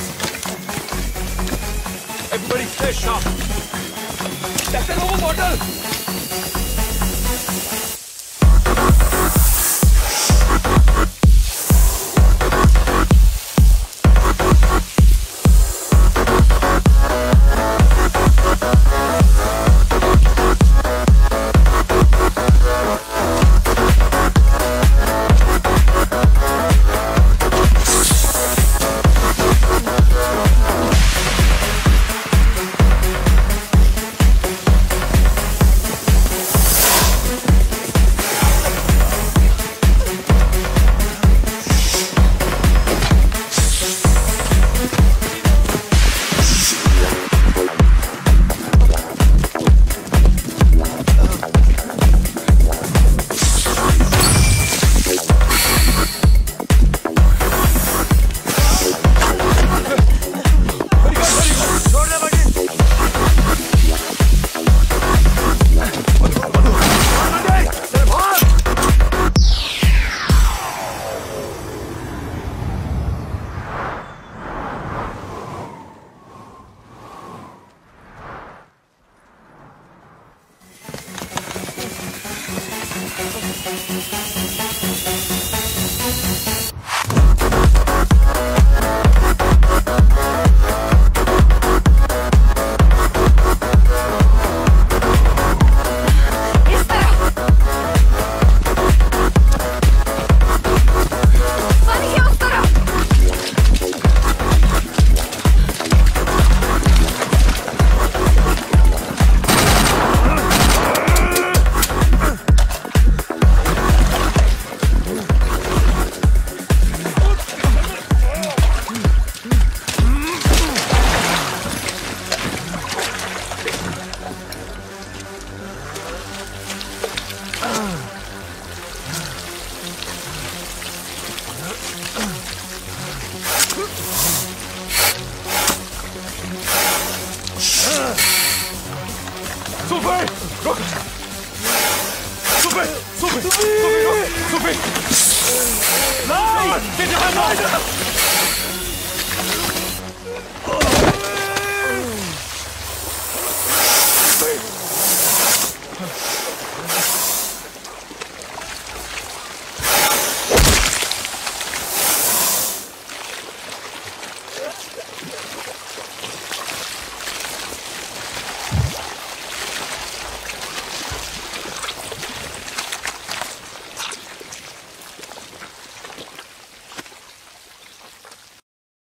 off. Everybody fish up. That's an old bottle. Música 苏菲，look！苏菲，苏菲，苏菲，苏菲，来，给你喊来的。